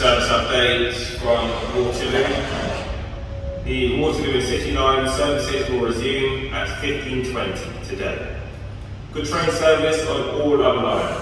service update from Waterloo. The Waterloo and City Line services will resume at 15.20 today. Good train service on all other lines.